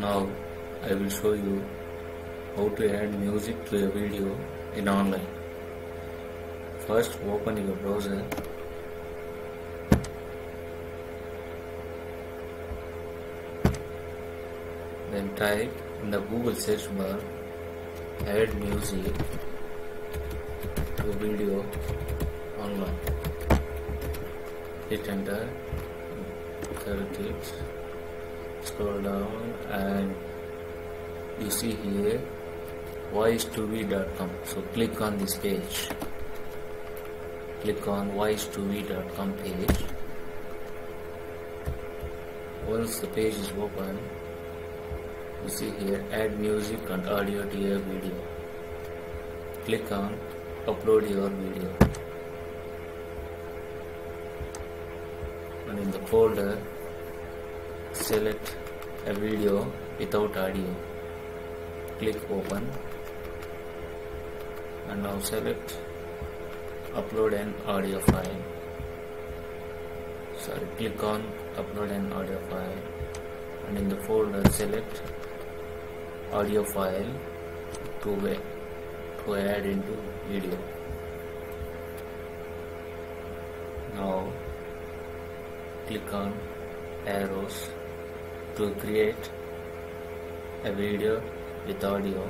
Now I will show you how to add music to a video in online. First open your browser. Then type in the Google search bar add music to video online. Hit enter, select it, scroll down and you see here voice2v.com so click on this page. Click on voice2v.com page. Once the page is open you see here add music and audio to your video. Click on upload your video. And in the folder select a video without audio. Click open and now select upload an audio file. Sorry click on upload an audio file and in the folder select audio file to, to add into video. Now click on arrows to create a video with audio.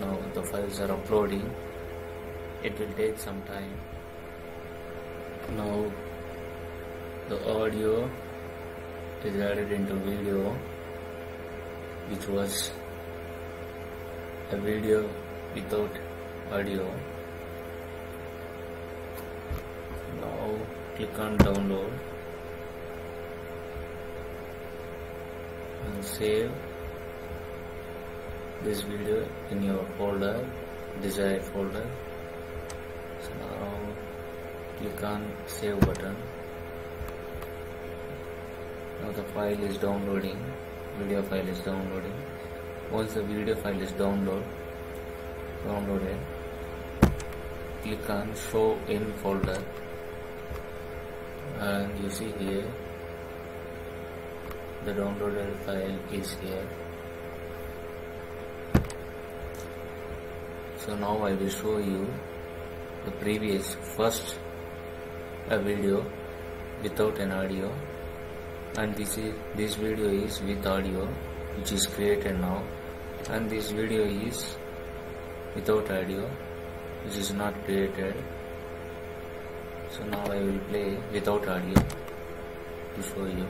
Now the files are uploading. It will take some time. Now the audio is added into video which was a video without audio. Now click on download and save this video in your folder desired folder. So now click on save button. Now the file is downloading video file is downloading. Once the video file is download downloaded click on show in folder and you see here the downloaded file is here. So now I will show you the previous first a video without an audio. And this is this video is with audio which is created now. And this video is without audio which is not created so now I will play without audio to show you.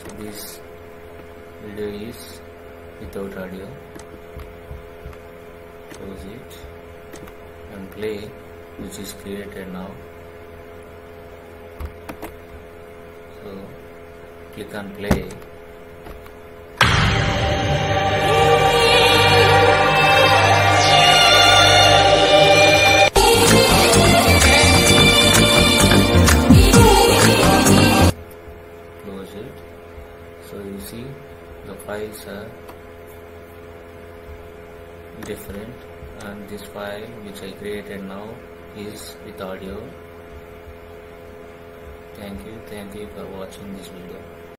So this video is without audio close it and play which is created now. So click on play the files are different and this file which I created now is with audio. Thank you thank you for watching this video